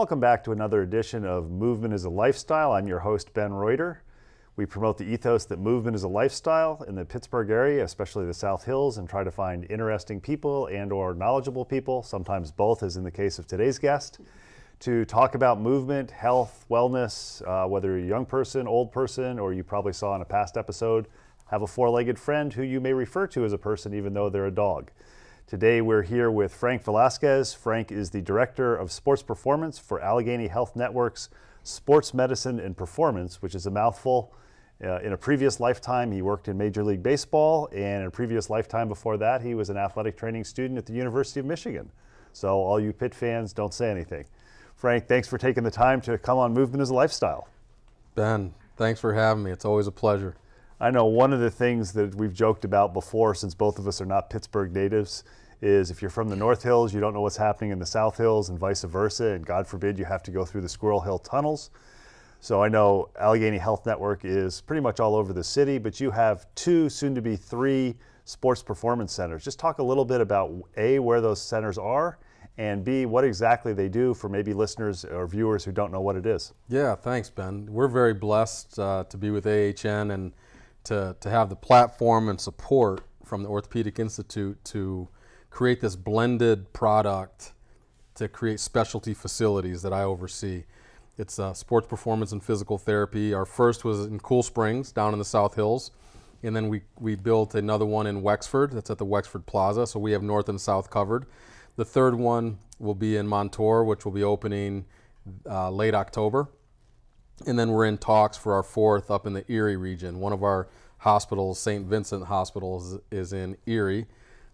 Welcome back to another edition of Movement is a Lifestyle. I'm your host, Ben Reuter. We promote the ethos that movement is a lifestyle in the Pittsburgh area, especially the South Hills, and try to find interesting people and or knowledgeable people, sometimes both, as in the case of today's guest, to talk about movement, health, wellness, uh, whether you're a young person, old person, or you probably saw in a past episode, have a four-legged friend who you may refer to as a person even though they're a dog. Today we're here with Frank Velasquez. Frank is the Director of Sports Performance for Allegheny Health Network's Sports Medicine and Performance, which is a mouthful. Uh, in a previous lifetime, he worked in Major League Baseball, and in a previous lifetime before that, he was an athletic training student at the University of Michigan. So, all you Pitt fans, don't say anything. Frank, thanks for taking the time to come on Movement as a Lifestyle. Ben, thanks for having me. It's always a pleasure. I know one of the things that we've joked about before, since both of us are not Pittsburgh natives, is if you're from the North Hills, you don't know what's happening in the South Hills, and vice versa. And God forbid you have to go through the Squirrel Hill tunnels. So I know Allegheny Health Network is pretty much all over the city, but you have two, soon to be three, sports performance centers. Just talk a little bit about A, where those centers are, and B, what exactly they do for maybe listeners or viewers who don't know what it is. Yeah, thanks, Ben. We're very blessed uh, to be with AHN and to, to have the platform and support from the Orthopedic Institute to create this blended product to create specialty facilities that I oversee. It's uh, sports performance and physical therapy. Our first was in Cool Springs down in the South Hills. And then we, we built another one in Wexford. That's at the Wexford Plaza. So we have north and south covered. The third one will be in Montour, which will be opening uh, late October. And then we're in talks for our fourth up in the Erie region. One of our hospitals, St. Vincent Hospital, is, is in Erie.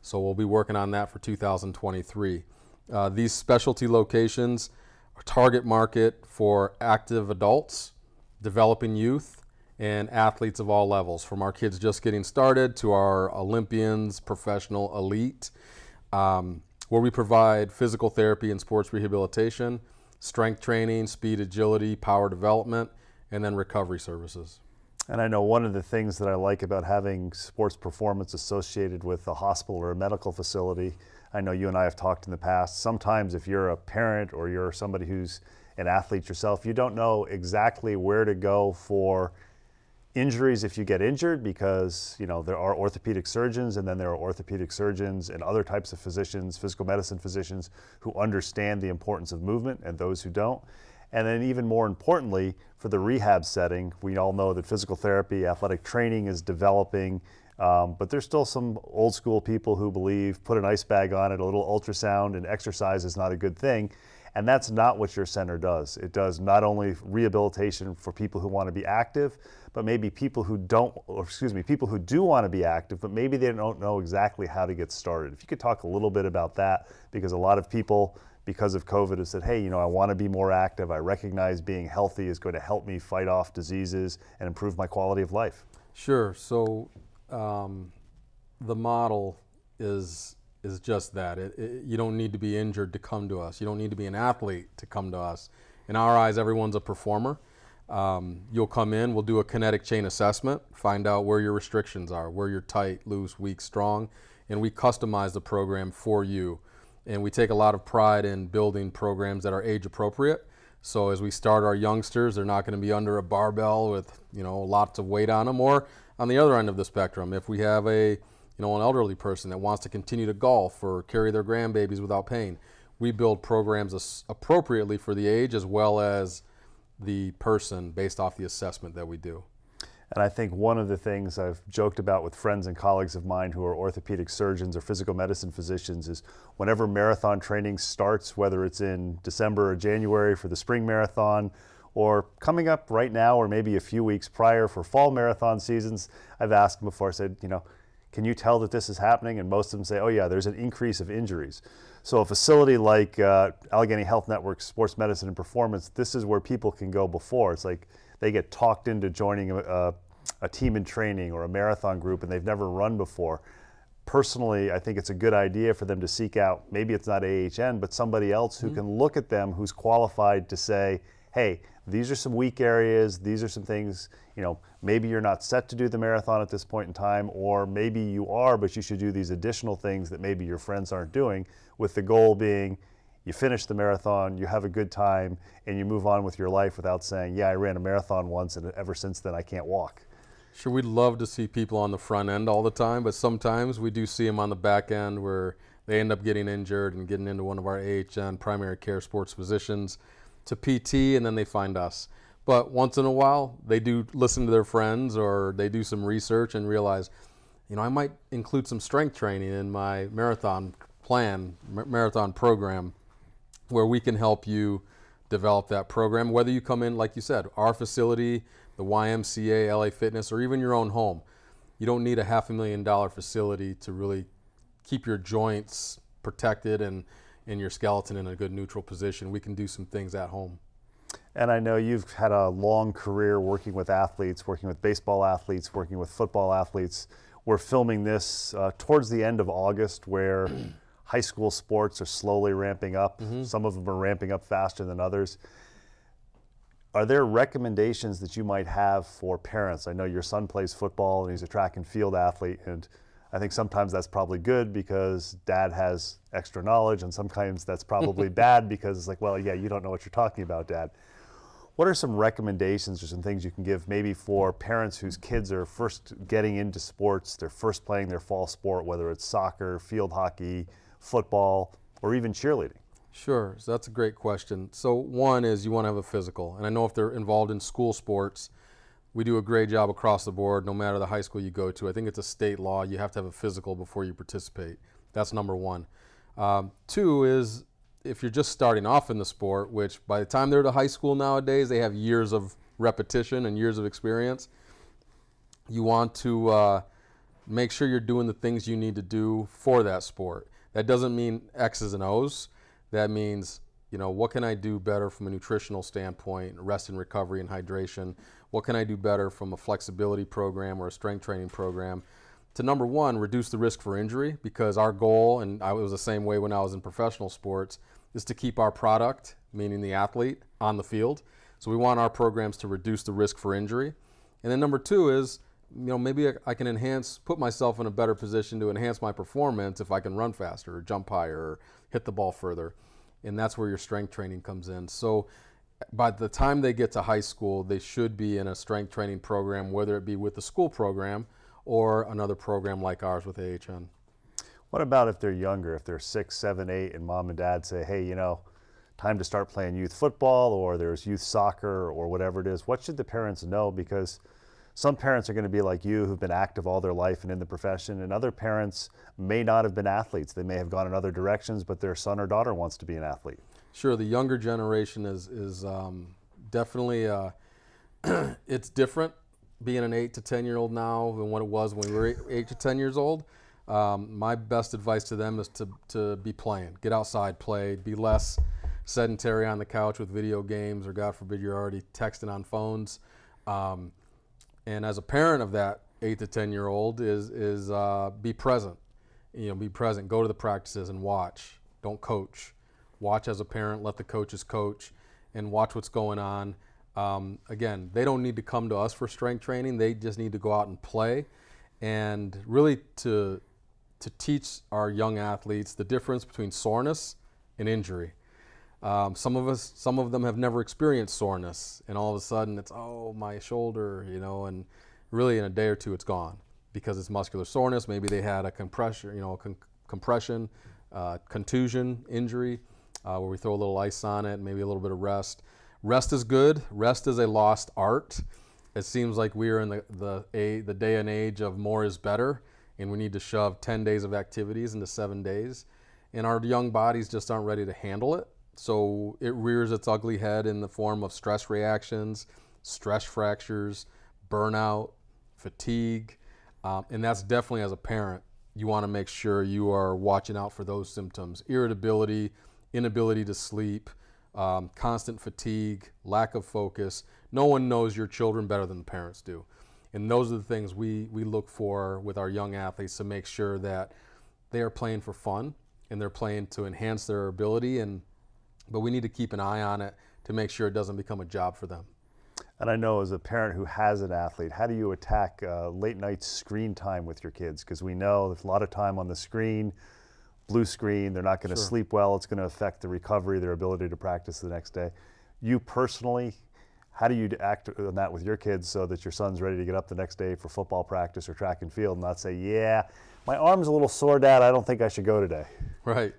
So we'll be working on that for 2023. Uh, these specialty locations are target market for active adults, developing youth, and athletes of all levels, from our kids just getting started to our Olympians, professional elite, um, where we provide physical therapy and sports rehabilitation, strength training, speed agility, power development, and then recovery services. And I know one of the things that I like about having sports performance associated with a hospital or a medical facility, I know you and I have talked in the past. Sometimes, if you're a parent or you're somebody who's an athlete yourself, you don't know exactly where to go for injuries if you get injured because you know there are orthopedic surgeons and then there are orthopedic surgeons and other types of physicians physical medicine physicians who understand the importance of movement and those who don't and then, even more importantly, for the rehab setting, we all know that physical therapy, athletic training is developing, um, but there's still some old school people who believe put an ice bag on it, a little ultrasound, and exercise is not a good thing. And that's not what your center does. It does not only rehabilitation for people who want to be active, but maybe people who don't, or excuse me, people who do want to be active, but maybe they don't know exactly how to get started. If you could talk a little bit about that, because a lot of people because of COVID have said, hey, you know, I want to be more active. I recognize being healthy is going to help me fight off diseases and improve my quality of life. Sure. So um, the model is is just that. It, it, you don't need to be injured to come to us. You don't need to be an athlete to come to us. In our eyes, everyone's a performer. Um, you'll come in, we'll do a kinetic chain assessment, find out where your restrictions are, where you're tight, loose, weak, strong, and we customize the program for you and we take a lot of pride in building programs that are age appropriate. So as we start our youngsters, they're not going to be under a barbell with you know lots of weight on them. Or on the other end of the spectrum, if we have a you know an elderly person that wants to continue to golf or carry their grandbabies without pain, we build programs appropriately for the age as well as the person based off the assessment that we do. And I think one of the things I've joked about with friends and colleagues of mine who are orthopedic surgeons or physical medicine physicians is whenever marathon training starts, whether it's in December or January for the spring marathon, or coming up right now, or maybe a few weeks prior for fall marathon seasons, I've asked them before, I said, you know, can you tell that this is happening? And most of them say, oh, yeah, there's an increase of injuries. So, a facility like uh, Allegheny Health Network Sports Medicine and Performance, this is where people can go before. It's like they get talked into joining a, a team in training or a marathon group and they've never run before. Personally, I think it's a good idea for them to seek out, maybe it's not AHN, but somebody else who mm-hmm. can look at them who's qualified to say, hey, these are some weak areas, these are some things, you know, maybe you're not set to do the marathon at this point in time, or maybe you are, but you should do these additional things that maybe your friends aren't doing, with the goal being, you finish the marathon, you have a good time, and you move on with your life without saying, "Yeah, I ran a marathon once, and ever since then I can't walk." Sure, we'd love to see people on the front end all the time, but sometimes we do see them on the back end where they end up getting injured and getting into one of our AHN primary care sports physicians to PT, and then they find us. But once in a while, they do listen to their friends or they do some research and realize, you know, I might include some strength training in my marathon plan, marathon program, where we can help you develop that program. Whether you come in, like you said, our facility the YMCA, LA Fitness, or even your own home. You don't need a half a million dollar facility to really keep your joints protected and, and your skeleton in a good neutral position. We can do some things at home. And I know you've had a long career working with athletes, working with baseball athletes, working with football athletes. We're filming this uh, towards the end of August where high school sports are slowly ramping up. Mm-hmm. Some of them are ramping up faster than others. Are there recommendations that you might have for parents? I know your son plays football and he's a track and field athlete, and I think sometimes that's probably good because dad has extra knowledge, and sometimes that's probably bad because it's like, well, yeah, you don't know what you're talking about, dad. What are some recommendations or some things you can give maybe for parents whose kids are first getting into sports, they're first playing their fall sport, whether it's soccer, field hockey, football, or even cheerleading? Sure. So that's a great question. So one is you want to have a physical, and I know if they're involved in school sports, we do a great job across the board, no matter the high school you go to. I think it's a state law. You have to have a physical before you participate. That's number one. Um, two is if you're just starting off in the sport, which by the time they're to high school nowadays, they have years of repetition and years of experience. You want to uh, make sure you're doing the things you need to do for that sport. That doesn't mean X's and O's that means, you know, what can I do better from a nutritional standpoint, rest and recovery and hydration? What can I do better from a flexibility program or a strength training program? To number one, reduce the risk for injury because our goal, and I was the same way when I was in professional sports, is to keep our product, meaning the athlete, on the field. So we want our programs to reduce the risk for injury. And then number two is, you know, maybe I can enhance, put myself in a better position to enhance my performance if I can run faster or jump higher or hit the ball further. And that's where your strength training comes in. So by the time they get to high school, they should be in a strength training program, whether it be with the school program or another program like ours with AHN. What about if they're younger, if they're six, seven, eight, and mom and dad say, hey, you know, time to start playing youth football or there's youth soccer or whatever it is? What should the parents know? Because some parents are going to be like you who've been active all their life and in the profession, and other parents may not have been athletes. They may have gone in other directions, but their son or daughter wants to be an athlete. Sure, the younger generation is is um, definitely uh, it's different being an eight to ten year old now than what it was when we were eight, eight to ten years old. Um, my best advice to them is to to be playing, get outside, play, be less sedentary on the couch with video games, or God forbid you're already texting on phones. Um, and as a parent of that eight to ten year old is is uh, be present. You know be present. Go to the practices and watch. Don't coach watch as a parent let the coaches coach and watch what's going on. Um, again they don't need to come to us for strength training. They just need to go out and play. And really to to teach our young athletes the difference between soreness and injury. Um, some of us, some of them have never experienced soreness, and all of a sudden it's oh my shoulder, you know, and really in a day or two it's gone because it's muscular soreness. Maybe they had a compression, you know, con- compression, uh, contusion injury, uh, where we throw a little ice on it, maybe a little bit of rest. Rest is good. Rest is a lost art. It seems like we are in the the, a, the day and age of more is better, and we need to shove 10 days of activities into seven days, and our young bodies just aren't ready to handle it. So it rears its ugly head in the form of stress reactions, stress fractures, burnout, fatigue. Um, and that's definitely as a parent, you want to make sure you are watching out for those symptoms irritability, inability to sleep, um, constant fatigue, lack of focus. No one knows your children better than the parents do. And those are the things we, we look for with our young athletes to make sure that they are playing for fun and they're playing to enhance their ability and but we need to keep an eye on it to make sure it doesn't become a job for them. And I know as a parent who has an athlete, how do you attack uh, late night screen time with your kids? Because we know there's a lot of time on the screen. Blue screen. They're not going to Sure. sleep well. It's going to affect the recovery, their ability to practice the next day. You personally, how do you act on that with your kids so that your son's ready to get up the next day for football practice or track and field and not say, yeah, my arm's a little sore, Dad. I don't think I should go today. Right.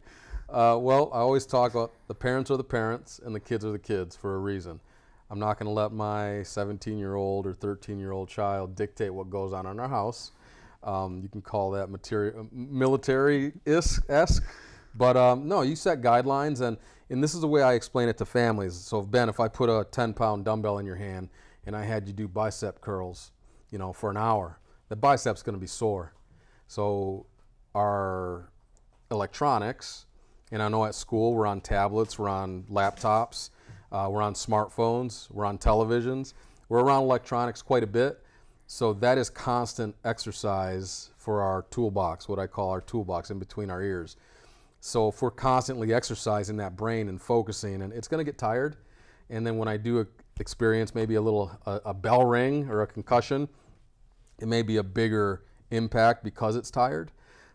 Uh, well, I always talk about the parents are the parents and the kids are the kids for a reason. I'm not going to let my 17 year old or 13 year old child dictate what goes on in our house. Um, you can call that material, military esque. But um, no, you set guidelines, and, and this is the way I explain it to families. So, Ben, if I put a 10 pound dumbbell in your hand and I had you do bicep curls, you know, for an hour, the bicep's going to be sore. So, our electronics, and I know at school we're on tablets, we're on laptops, uh, we're on smartphones, we're on televisions, we're around electronics quite a bit. So that is constant exercise for our toolbox, what I call our toolbox in between our ears. So if we're constantly exercising that brain and focusing, and it's going to get tired. And then when I do experience maybe a little a, a bell ring or a concussion, it may be a bigger impact because it's tired.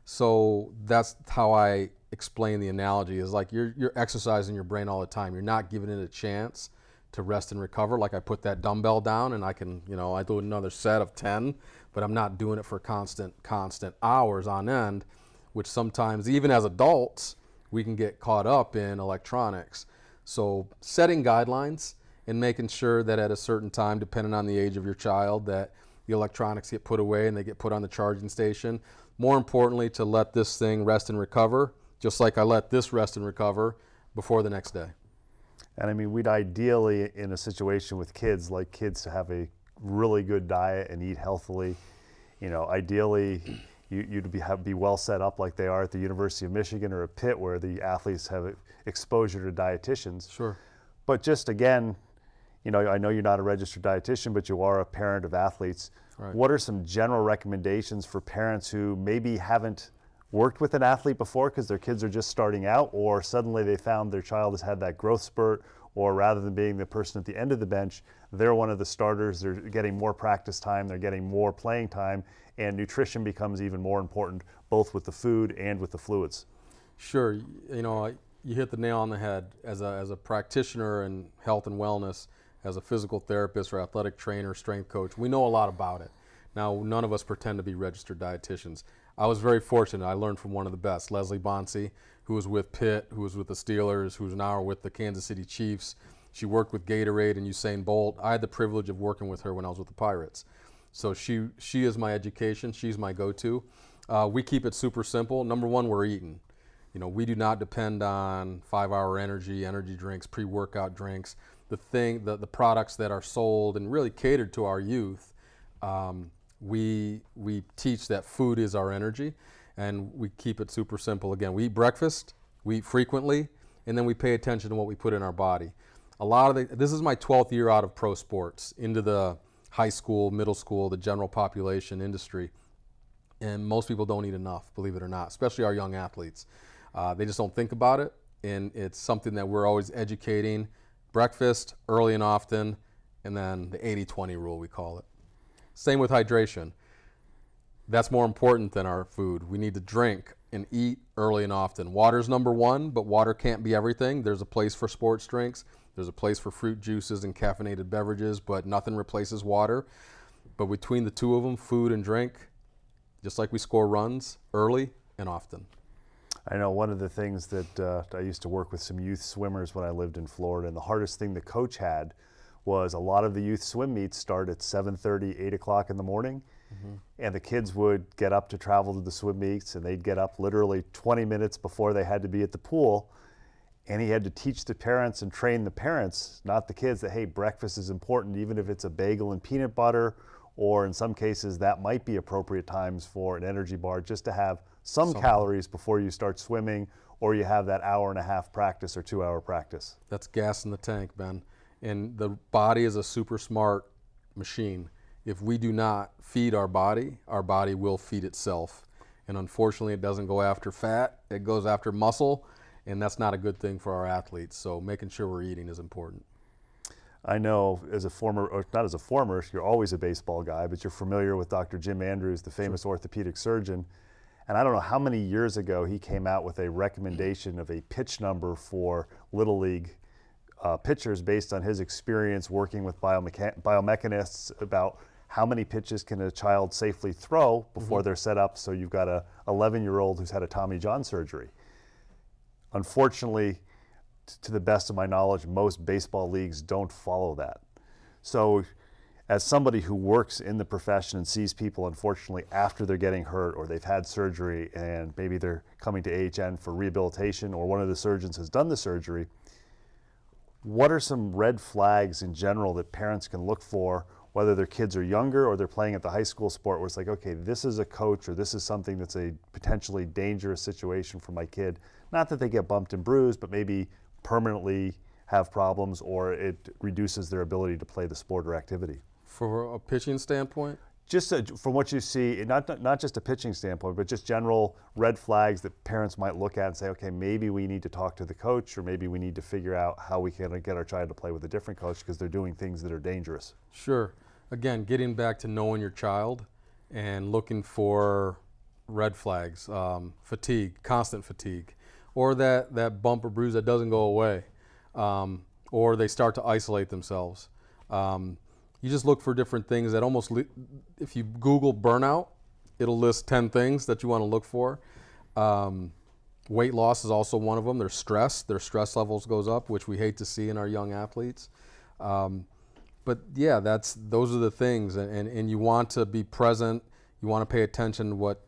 So that's how I explain the analogy is like you're you're exercising your brain all the time. You're not giving it a chance to rest and recover. Like I put that dumbbell down and I can, you know, I do another set of 10, but I'm not doing it for constant constant hours on end, which sometimes even as adults, we can get caught up in electronics. So setting guidelines and making sure that at a certain time, depending on the age of your child, that the electronics get put away and they get put on the charging station. More importantly, to let this thing rest and recover, just like I let this rest and recover before the next day. And I mean, we'd ideally, in a situation with kids, like kids to have a really good diet and eat healthily. You know, ideally, you, you'd be, have, be well set up like they are at the University of Michigan or a Pitt, where the athletes have exposure to dietitians. Sure. But just again, you know, I know you're not a registered dietitian, but you are a parent of athletes. Right. What are some general recommendations for parents who maybe haven't worked with an athlete before because their kids are just starting out, or suddenly they found their child has had that growth spurt, or rather than being the person at the end of the bench, they're one of the starters, they're getting more practice time, they're getting more playing time, and nutrition becomes even more important, both with the food and with the fluids? Sure. You know, you hit the nail on the head. As a, as a practitioner in health and wellness, as a physical therapist or athletic trainer, strength coach, we know a lot about it. Now, none of us pretend to be registered dietitians. I was very fortunate. I learned from one of the best, Leslie Bonci, who was with Pitt, who was with the Steelers, who's now with the Kansas City Chiefs. She worked with Gatorade and Usain Bolt. I had the privilege of working with her when I was with the Pirates. So she, she is my education. She's my go-to. Uh, we keep it super simple. Number one, we're eating. You know, we do not depend on five-hour energy, energy drinks, pre-workout drinks. The thing, the, the products that are sold and really catered to our youth, um, we we teach that food is our energy, and we keep it super simple. Again, we eat breakfast, we eat frequently, and then we pay attention to what we put in our body. A lot of the, this is my 12th year out of pro sports into the high school, middle school, the general population industry and most people don't eat enough, believe it or not, especially our young athletes. Uh, they just don't think about it, and it's something that we're always educating. Breakfast, early and often, and then the 80 20 rule, we call it. Same with hydration. That's more important than our food. We need to drink and eat early and often. Water's number one, but water can't be everything. There's a place for sports drinks, there's a place for fruit juices and caffeinated beverages, but nothing replaces water. But between the two of them, food and drink, just like we score runs early and often. I know one of the things that uh, I used to work with some youth swimmers when I lived in Florida, and the hardest thing the coach had was a lot of the youth swim meets start at 7:30, 8 o'clock in the morning, mm-hmm. and the kids would get up to travel to the swim meets, and they'd get up literally 20 minutes before they had to be at the pool, and he had to teach the parents and train the parents, not the kids, that hey, breakfast is important, even if it's a bagel and peanut butter, or in some cases that might be appropriate times for an energy bar, just to have some calories before you start swimming, or you have that hour and a half practice or two hour practice. That's gas in the tank, Ben. And the body is a super smart machine. If we do not feed our body, our body will feed itself. And unfortunately, it doesn't go after fat, it goes after muscle, and that's not a good thing for our athletes. So making sure we're eating is important. I know as a former, or not as a former, you're always a baseball guy, but you're familiar with Dr. Jim Andrews, the famous orthopedic surgeon. And I don't know how many years ago he came out with a recommendation of a pitch number for Little League uh, pitchers based on his experience working with biomecha- biomechanists about how many pitches can a child safely throw before mm-hmm. they're set up so you've got a 11 year old who's had a Tommy John surgery. Unfortunately, t- to the best of my knowledge, most baseball leagues don't follow that. So as somebody who works in the profession and sees people, unfortunately, after they're getting hurt or they've had surgery and maybe they're coming to AHN for rehabilitation or one of the surgeons has done the surgery, what are some red flags in general that parents can look for, whether their kids are younger or they're playing at the high school sport, where it's like, okay, this is a coach or this is something that's a potentially dangerous situation for my kid? Not that they get bumped and bruised, but maybe permanently have problems or it reduces their ability to play the sport or activity. For a pitching standpoint? Just a, from what you see, not, not just a pitching standpoint, but just general red flags that parents might look at and say, okay, maybe we need to talk to the coach or maybe we need to figure out how we can get our child to play with a different coach because they're doing things that are dangerous. Sure. Again, getting back to knowing your child and looking for red flags, um, fatigue, constant fatigue, or that, that bump or bruise that doesn't go away, um, or they start to isolate themselves. Um, you just look for different things that almost, if you Google burnout, it'll list 10 things that you want to look for. Um, weight loss is also one of them. Their stress, their stress levels goes up, which we hate to see in our young athletes. Um, but yeah, that's those are the things, and, and, and, you want to be present. You want to pay attention to what,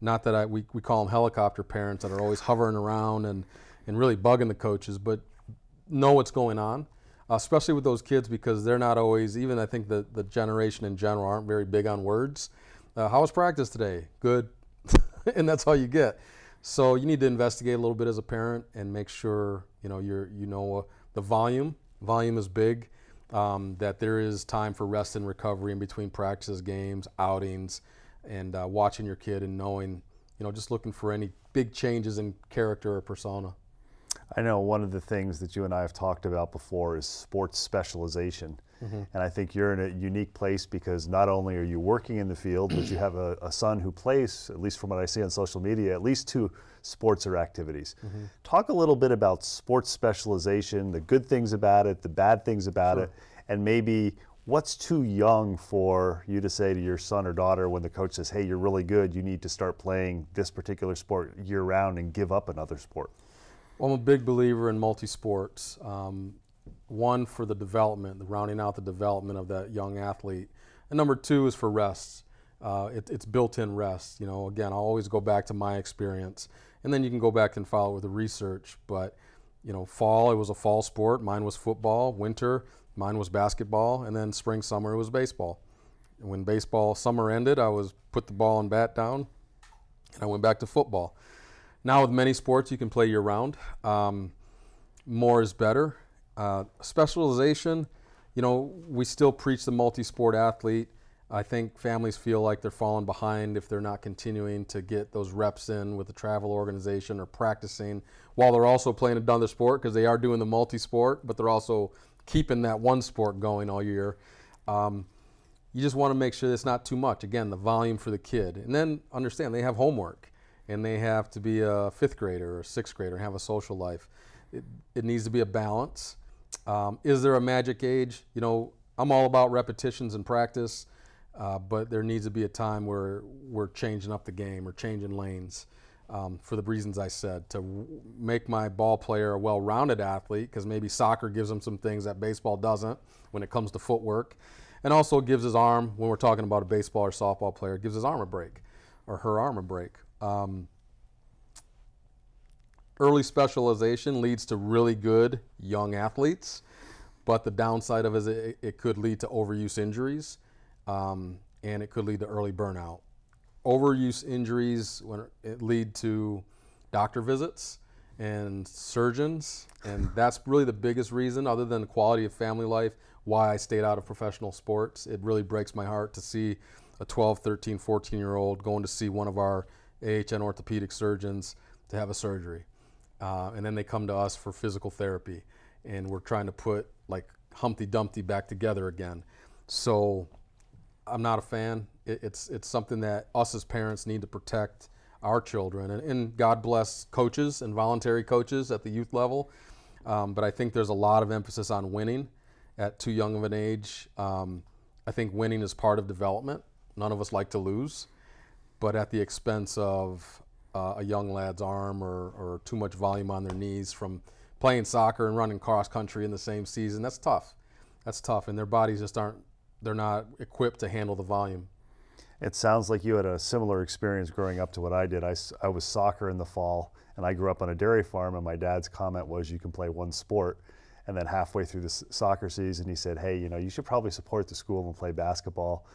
not that I we, we call them helicopter parents that are always hovering around and, and really bugging the coaches, but know what's going on especially with those kids because they're not always, even I think the, the generation in general aren't very big on words. Uh, how was practice today? Good. and that's all you get. So you need to investigate a little bit as a parent and make sure you know you're you know uh, the volume. Volume is big. Um, that there is time for rest and recovery in between practices, games, outings, and uh, watching your kid and knowing you know just looking for any big changes in character or persona. I know one of the things that you and I have talked about before is sports specialization. Mm-hmm. And I think you're in a unique place because not only are you working in the field, but you have a, a, son who plays, at least from what I see on social media, at least two sports or activities. Mm-hmm. Talk a little bit about sports specialization, the good things about it, the bad things about sure. it, and maybe what's too young for you to say to your son or daughter when the coach says, hey, you're really good, you need to start playing this particular sport year round and give up another sport? Well, I'm a big believer in multi sports. Um, one for the development, the rounding out the development of that young athlete, and number two is for rest. Uh, it, it's built-in rest. You know, again, I'll always go back to my experience, and then you can go back and follow with the research. But you know, fall it was a fall sport. Mine was football. Winter, mine was basketball, and then spring, summer it was baseball. And when baseball summer ended, I was put the ball and bat down, and I went back to football. Now, with many sports, you can play year round. Um, more is better. Uh, specialization, you know, we still preach the multi sport athlete. I think families feel like they're falling behind if they're not continuing to get those reps in with the travel organization or practicing while they're also playing another sport because they are doing the multi sport, but they're also keeping that one sport going all year. Um, you just want to make sure it's not too much. Again, the volume for the kid. And then understand they have homework and they have to be a fifth grader or sixth grader and have a social life. It, it needs to be a balance. Um, is there a magic age? You know, I'm all about repetitions and practice, uh, but there needs to be a time where we're changing up the game or changing lanes. Um, for the reasons I said, to make my ball player a well rounded athlete, because maybe soccer gives him some things that baseball doesn't when it comes to footwork. And also gives his arm, when we're talking about a baseball or softball player, gives his arm a break or her arm a break. Um, early specialization leads to really good young athletes, but the downside of it is it, it could lead to overuse injuries um, and it could lead to early burnout. Overuse injuries when it lead to doctor visits and surgeons, and that's really the biggest reason, other than the quality of family life, why I stayed out of professional sports. It really breaks my heart to see a 12, 13, 14 year old going to see one of our AHN orthopedic surgeons to have a surgery. Uh, and then they come to us for physical therapy. And we're trying to put like Humpty Dumpty back together again. So I'm not a fan. It, it's, it's something that us as parents need to protect our children. And, and God bless coaches and voluntary coaches at the youth level. Um, but I think there's a lot of emphasis on winning at too young of an age. Um, I think winning is part of development. None of us like to lose, but at the expense of uh, a young lad's arm or, or too much volume on their knees from playing soccer and running cross country in the same season. That's tough. That's tough, and their bodies just aren't. They're not equipped to handle the volume. It sounds like you had a similar experience growing up to what I did. I, I was soccer in the fall, and I grew up on a dairy farm, and my dad's comment was, you can play one sport. And then halfway through the soccer season, he said, hey, you know, you should probably support the school and play basketball.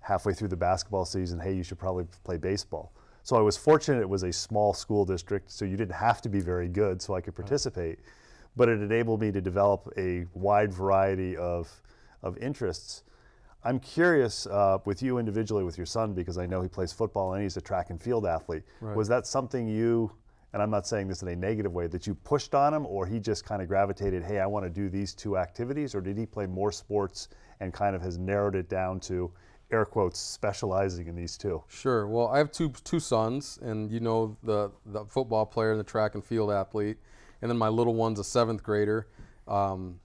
Halfway through the basketball season, hey, you should probably play baseball. So I was fortunate it was a small school district, so you didn't have to be very good so I could participate. But it enabled me to develop a wide variety of, of interests. I'm curious uh, with you individually, with your son, because I know he plays football and he's a track and field athlete. Right. Was that something you, and I'm not saying this in a negative way, that you pushed on him, or he just kind of gravitated, hey, I want to do these two activities, or did he play more sports and kind of has narrowed it down to, air quotes, specializing in these two? Sure. Well, I have two two sons, and you know the the football player and the track and field athlete, and then my little one's a seventh grader. Um,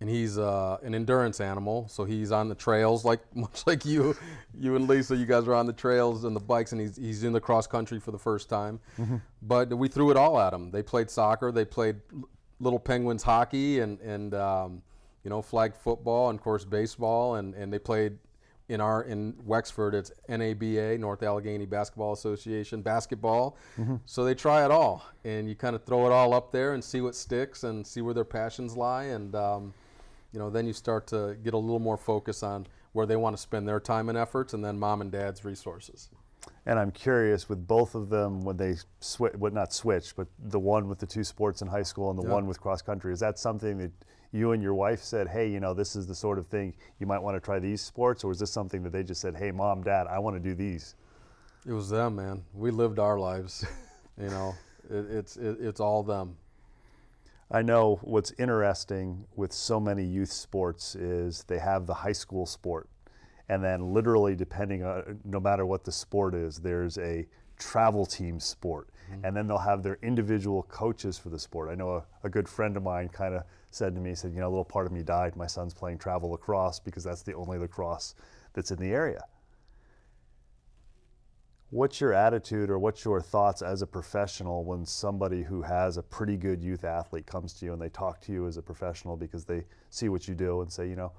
and he's uh, an endurance animal, so he's on the trails, like much like you, you and Lisa. You guys are on the trails and the bikes, and he's he's in the cross country for the first time. Mm-hmm. But we threw it all at him. They played soccer, they played little penguins hockey, and and um, you know flag football, and of course baseball, and and they played in our in Wexford it's NABA North Allegheny Basketball Association basketball. Mm-hmm. So they try it all, and you kind of throw it all up there and see what sticks and see where their passions lie, and um, you know, then you start to get a little more focus on where they want to spend their time and efforts, and then mom and dad's resources. And I'm curious with both of them when they switch, well, not switch, but the one with the two sports in high school and the yep. one with cross country. Is that something that you and your wife said, hey, you know, this is the sort of thing you might want to try these sports, or was this something that they just said, hey, mom, dad, I want to do these? It was them, man. We lived our lives. you know, it, it's it, it's all them. I know what's interesting with so many youth sports is they have the high school sport. And then, literally, depending on no matter what the sport is, there's a travel team sport. Mm-hmm. And then they'll have their individual coaches for the sport. I know a, a good friend of mine kind of said to me, he said, You know, a little part of me died. My son's playing travel lacrosse because that's the only lacrosse that's in the area. What's your attitude or what's your thoughts as a professional when somebody who has a pretty good youth athlete comes to you and they talk to you as a professional because they see what you do and say, you know,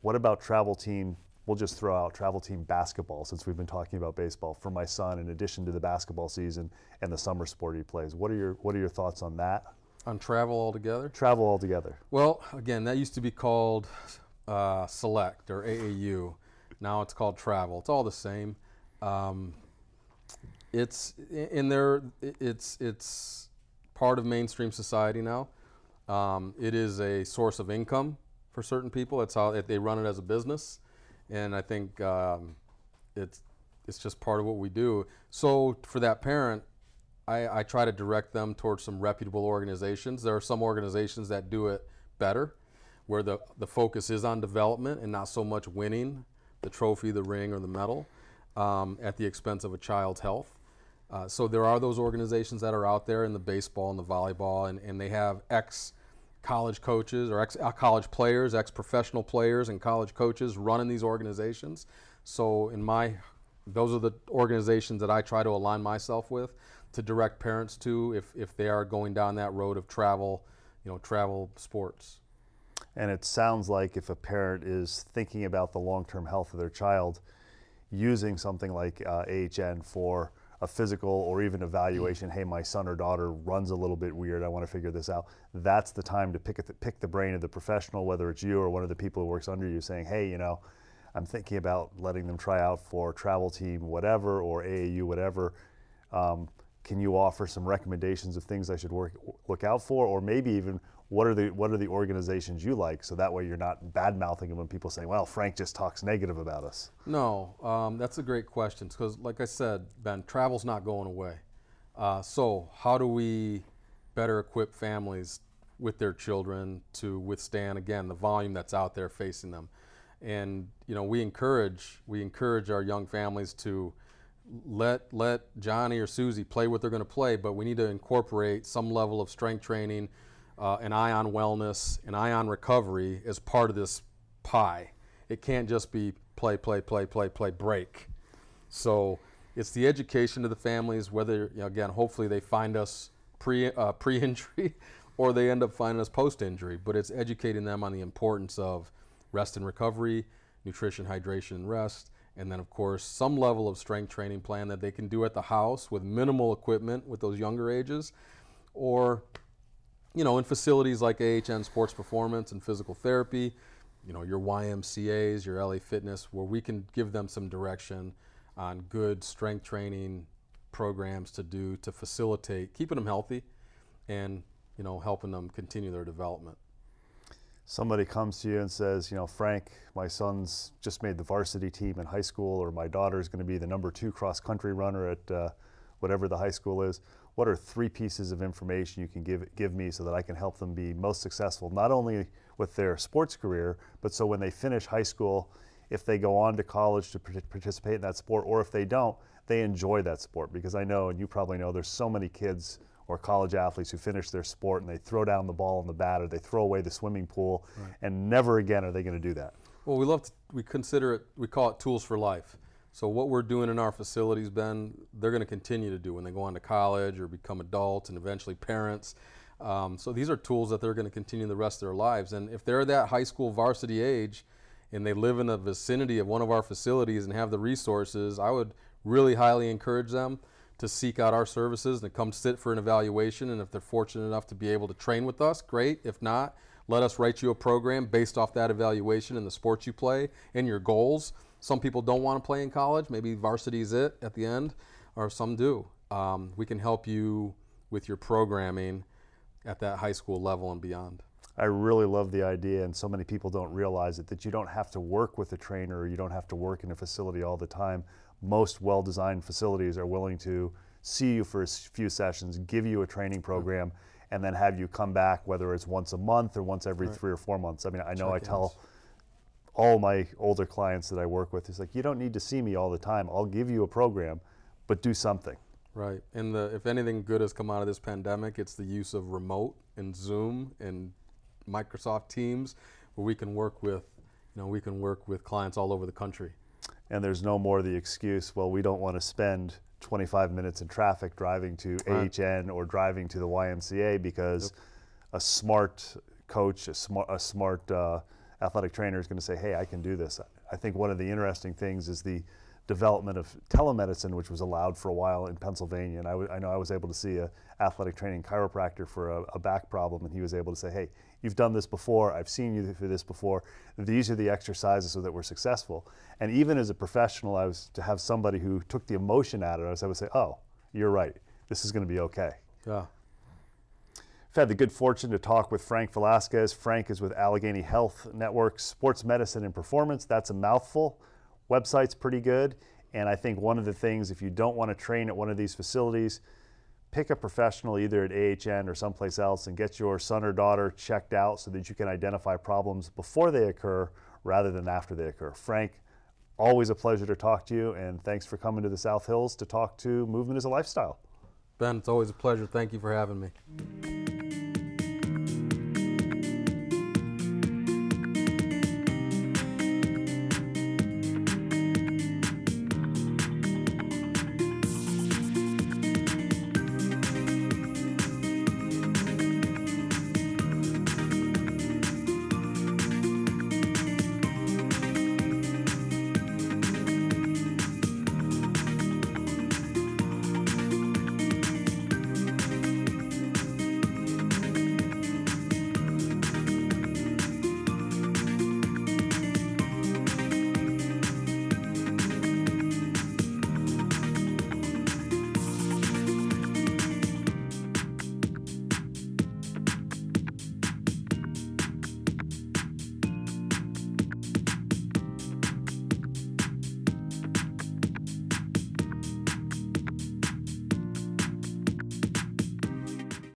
what about travel team? We'll just throw out travel team basketball since we've been talking about baseball for my son in addition to the basketball season and the summer sport he plays. What are your what are your thoughts on that? On travel altogether? Travel altogether. Well, again, that used to be called uh, Select or AAU. Now it's called Travel. It's all the same. Um, it's in there. It's it's part of mainstream society now. Um, it is a source of income for certain people. That's how they run it as a business, and I think um, it's it's just part of what we do. So for that parent, I, I try to direct them towards some reputable organizations. There are some organizations that do it better, where the the focus is on development and not so much winning the trophy, the ring, or the medal um, at the expense of a child's health. Uh, so there are those organizations that are out there in the baseball and the volleyball, and, and they have ex college coaches or ex uh, college players, ex professional players, and college coaches running these organizations. So in my, those are the organizations that I try to align myself with to direct parents to if, if they are going down that road of travel, you know, travel sports. And it sounds like if a parent is thinking about the long term health of their child, using something like uh, AHN for a physical or even evaluation, hey, my son or daughter runs a little bit weird, I want to figure this out. That's the time to pick, the, pick the brain of the professional, whether it's you or one of the people who works under you, saying, hey, you know, I'm thinking about letting them try out for travel team, whatever, or AAU, whatever. Um, can you offer some recommendations of things I should work, look out for, or maybe even what are the what are the organizations you like? So that way you're not bad mouthing them when people say well frank just talks negative about us. No um, that's a great question because like i said ben travel's not going away. Uh, so how do we better equip families with their children to withstand again the volume that's out there facing them? And you know we encourage we encourage our young families to let let Johnny or Susie play what they're going to play, but we need to incorporate some level of strength training, uh, an eye on wellness, an eye on recovery as part of this pie. It can't just be play, play, play, play, play, break. So it's the education to the families. Whether you know, again, hopefully they find us pre uh, pre injury, or they end up finding us post injury. But it's educating them on the importance of rest and recovery, nutrition, hydration, and rest and then, of course, some level of strength training plan that they can do at the house with minimal equipment with those younger ages, or you know, in facilities like AHN Sports Performance and Physical Therapy, you know, your YMCA's, your LA Fitness, where we can give them some direction on good strength training programs to do to facilitate keeping them healthy and you know helping them continue their development somebody comes to you and says, you know, Frank, my son's just made the varsity team in high school, or my daughter's going to be the number two cross country runner at uh, whatever the high school is. What are three pieces of information you can give give me so that I can help them be most successful, not only with their sports career, but so when they finish high school, if they go on to college to participate in that sport, or if they don't, they enjoy that sport. Because I know, and you probably know, there's so many kids or college athletes who finish their sport and they throw down the ball in the bat or they throw away the swimming pool right. and never again are they going to do that. Well, we love to, we consider it we call it tools for life. So what we're doing in our facilities, Ben, they're going to continue to do when they go on to college or become adults and eventually parents. Um, so these are tools that they're going to continue the rest of their lives. And if they're that high school varsity age and they live in the vicinity of one of our facilities and have the resources, I would really highly encourage them to seek out our services and to come sit for an evaluation. And if they're fortunate enough to be able to train with us, great. If not, let us write you a program based off that evaluation and the sports you play and your goals. Some people don't want to play in college. Maybe varsity is it at the end, or some do. Um, we can help you with your programming at that high school level and beyond. I really love the idea, and so many people don't realize it that you don't have to work with a trainer, or you don't have to work in a facility all the time most well designed facilities are willing to see you for a few sessions, give you a training program, and then have you come back, whether it's once a month or once every right. three or four months. I mean, I know Check I tell all my older clients that I work with, it's like, you don't need to see me all the time. I'll give you a program, but do something. Right. And the, if anything good has come out of this pandemic, it's the use of remote and Zoom and Microsoft Teams, where we can work with, you know, we can work with clients all over the country and there's no more the excuse, well, we don't want to spend 25 minutes in traffic driving to right. AHN or driving to the YMCA because yep. a smart coach, a smart, a smart uh, athletic trainer is going to say, hey, I can do this. I think one of the interesting things is the development of telemedicine, which was allowed for a while in Pennsylvania. And I, know I was able to see a athletic training chiropractor for a, a, back problem, and he was able to say, "Hey, you've done this before. I've seen you for this before. These are the exercises so that we're successful." And even as a professional, I was to have somebody who took the emotion out of it. I to say, "Oh, you're right. This is going to be okay." Yeah. I've had the good fortune to talk with Frank Velasquez. Frank is with Allegheny Health Network Sports Medicine and Performance. That's a mouthful. Website's pretty good. And I think one of the things, if you don't want to train at one of these facilities, pick a professional either at AHN or someplace else and get your son or daughter checked out so that you can identify problems before they occur rather than after they occur. Frank, always a pleasure to talk to you, and thanks for coming to the South Hills to talk to Movement as a Lifestyle. Ben, it's always a pleasure. Thank you for having me.